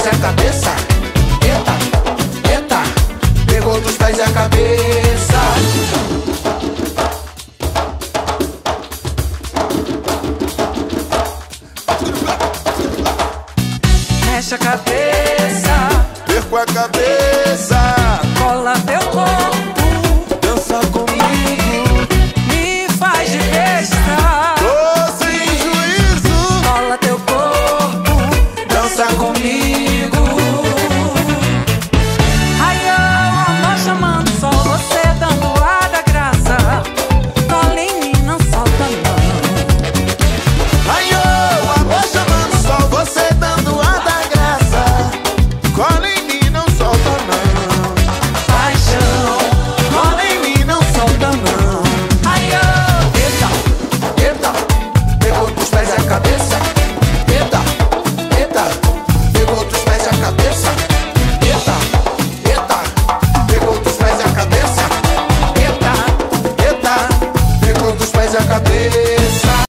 pés e a cabeça. Eita, eita, pegou dos pés e a cabeça. Mexe a cabeça, perco a cabeça, cola teu corpo. Mas a